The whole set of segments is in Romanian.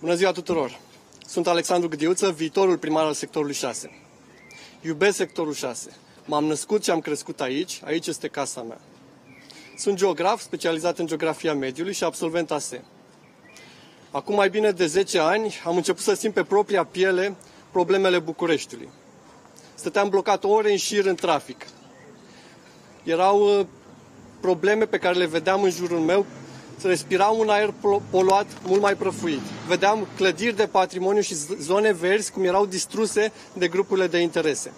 Bună ziua tuturor! Sunt Alexandru Gâdiuță, viitorul primar al sectorului 6. Iubesc sectorul 6. M-am născut și am crescut aici, aici este casa mea. Sunt geograf specializat în geografia mediului și absolvent ASE. Acum mai bine de 10 ani am început să simt pe propria piele problemele Bucureștiului. Stăteam blocat ore în șir în trafic. Erau uh, probleme pe care le vedeam în jurul meu respiram un aer poluat mult mai prăfuit. Vedeam clădiri de patrimoniu și zone verzi cum erau distruse de grupurile de interese.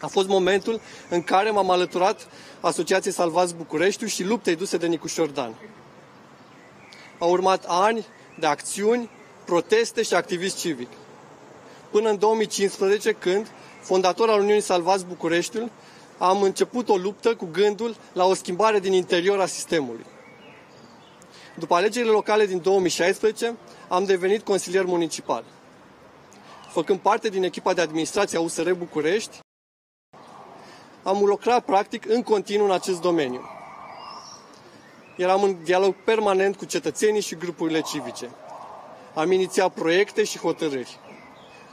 A fost momentul în care m-am alăturat Asociației Salvați Bucureștiu și luptei duse de Nicu Șordan. Au urmat ani de acțiuni, proteste și activist civic. Până în 2015, când, fondator al Uniunii Salvați Bucureștiul, am început o luptă cu gândul la o schimbare din interior a sistemului. După alegerile locale din 2016, am devenit consilier municipal. Făcând parte din echipa de administrație a USR București, am lucrat practic în continuu în acest domeniu. Eram în dialog permanent cu cetățenii și grupurile civice. Am inițiat proiecte și hotărâri.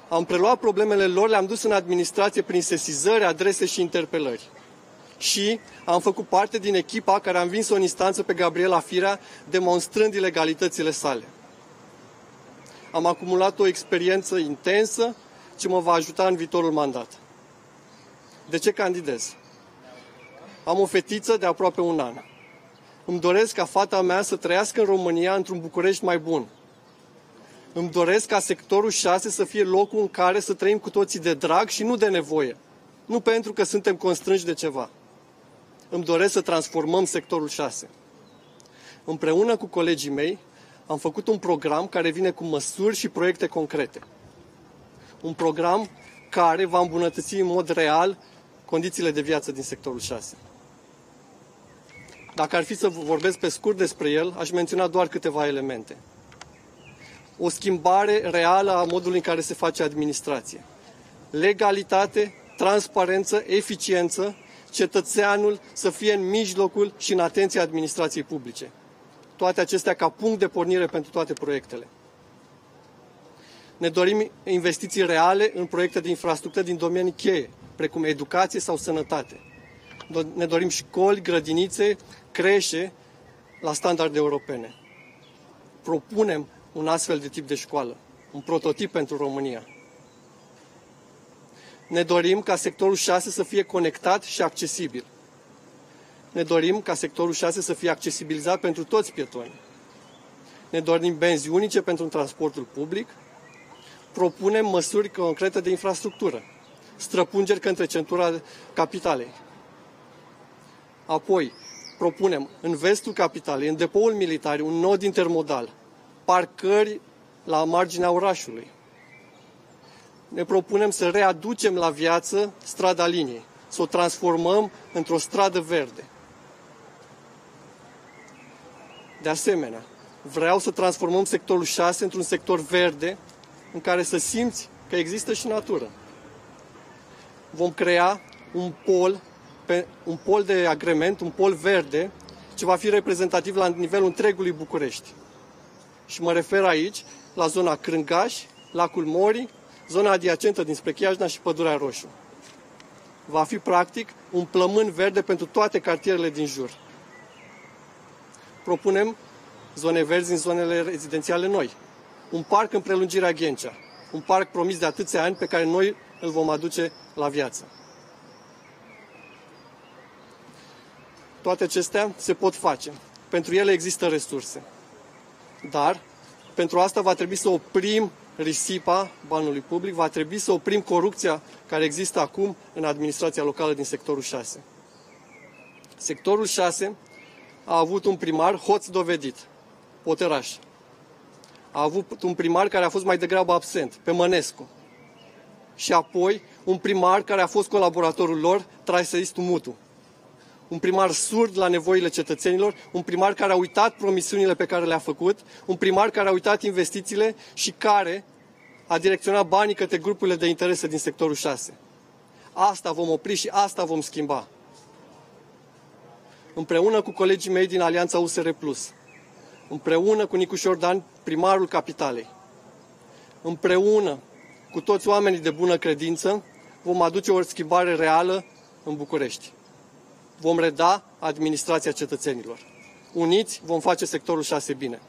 Am preluat problemele lor, le-am dus în administrație prin sesizări, adrese și interpelări și am făcut parte din echipa care a învins-o în instanță pe Gabriela Firea, demonstrând ilegalitățile sale. Am acumulat o experiență intensă ce mă va ajuta în viitorul mandat. De ce candidez? Am o fetiță de aproape un an. Îmi doresc ca fata mea să trăiască în România într-un București mai bun. Îmi doresc ca sectorul 6 să fie locul în care să trăim cu toții de drag și nu de nevoie. Nu pentru că suntem constrânși de ceva îmi doresc să transformăm sectorul 6. Împreună cu colegii mei am făcut un program care vine cu măsuri și proiecte concrete. Un program care va îmbunătăți în mod real condițiile de viață din sectorul 6. Dacă ar fi să vorbesc pe scurt despre el, aș menționa doar câteva elemente. O schimbare reală a modului în care se face administrație. Legalitate, transparență, eficiență cetățeanul să fie în mijlocul și în atenția administrației publice. Toate acestea ca punct de pornire pentru toate proiectele. Ne dorim investiții reale în proiecte de infrastructură din domenii cheie, precum educație sau sănătate. Ne dorim școli, grădinițe, creșe la standarde europene. Propunem un astfel de tip de școală, un prototip pentru România ne dorim ca sectorul 6 să fie conectat și accesibil. Ne dorim ca sectorul 6 să fie accesibilizat pentru toți pietonii. Ne dorim benzi unice pentru transportul public. Propunem măsuri concrete de infrastructură. Străpungeri către centura capitalei. Apoi, propunem în vestul capitalei, în depoul militar, un nod intermodal, parcări la marginea orașului, ne propunem să readucem la viață strada liniei, să o transformăm într-o stradă verde. De asemenea, vreau să transformăm sectorul 6 într-un sector verde în care să simți că există și natură. Vom crea un pol, pe, un pol de agrement, un pol verde, ce va fi reprezentativ la nivelul întregului București. Și mă refer aici la zona Crângaș, Lacul Mori, zona adiacentă dinspre Chiajna și Pădurea Roșu. Va fi practic un plămân verde pentru toate cartierele din jur. Propunem zone verzi în zonele rezidențiale noi. Un parc în prelungirea Ghencea. Un parc promis de atâția ani pe care noi îl vom aduce la viață. Toate acestea se pot face. Pentru ele există resurse. Dar pentru asta va trebui să oprim risipa banului public, va trebui să oprim corupția care există acum în administrația locală din sectorul 6. Sectorul 6 a avut un primar hoț dovedit, Poteraș. A avut un primar care a fost mai degrabă absent, pe Mănescu. Și apoi un primar care a fost colaboratorul lor, Traisăistul Mutu. Un primar surd la nevoile cetățenilor, un primar care a uitat promisiunile pe care le-a făcut, un primar care a uitat investițiile și care a direcționat banii către grupurile de interese din sectorul 6. Asta vom opri și asta vom schimba. Împreună cu colegii mei din Alianța USR Plus, împreună cu Nicu Șordan, primarul capitalei, împreună cu toți oamenii de bună credință, vom aduce o schimbare reală în București. Vom reda administrația cetățenilor. Uniți vom face sectorul 6 bine.